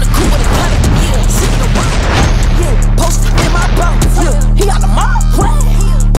the coupe with a